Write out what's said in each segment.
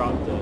dropped the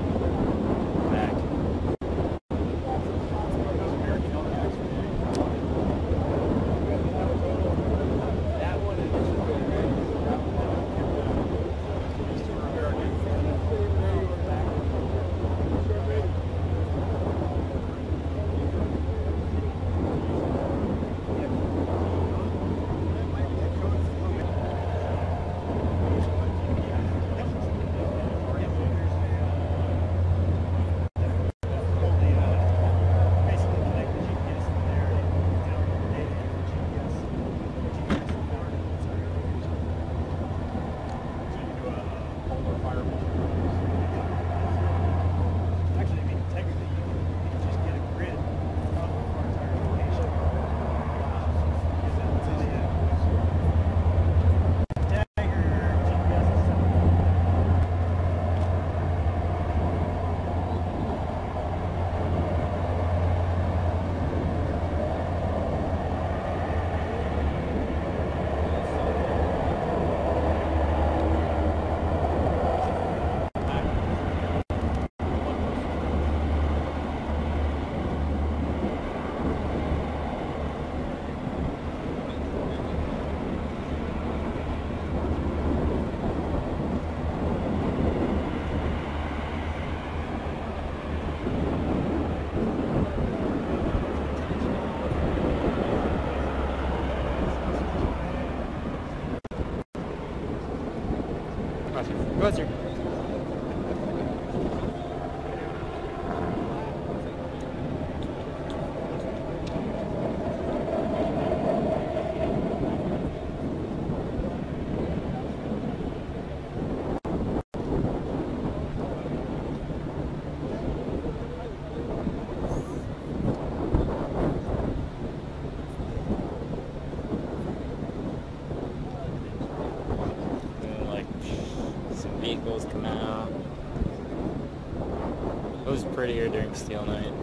Go, sir. It was prettier during Steel Night.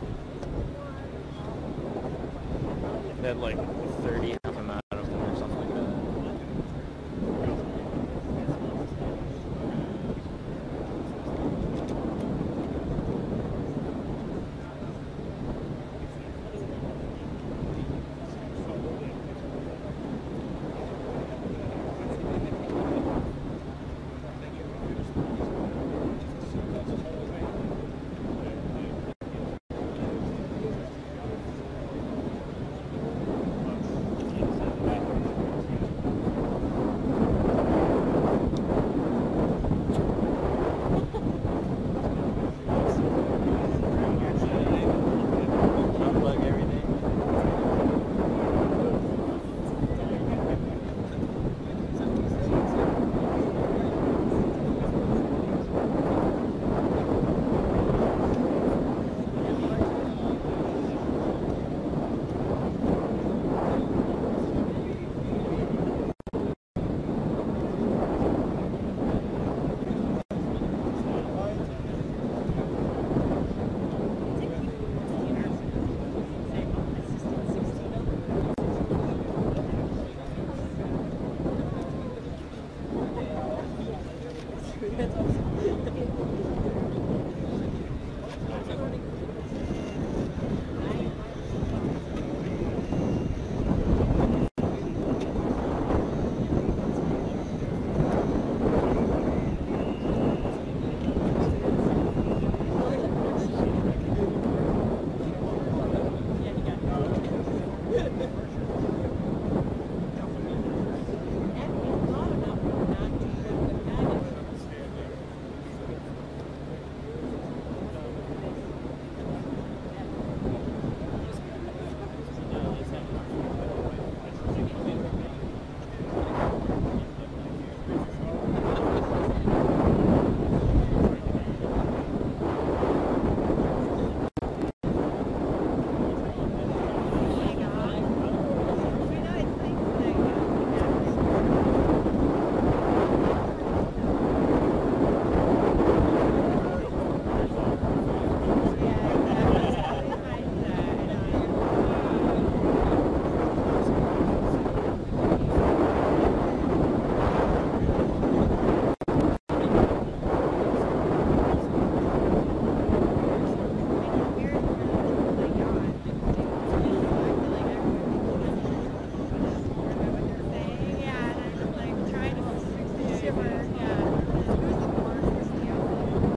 It had like 30 Pedro.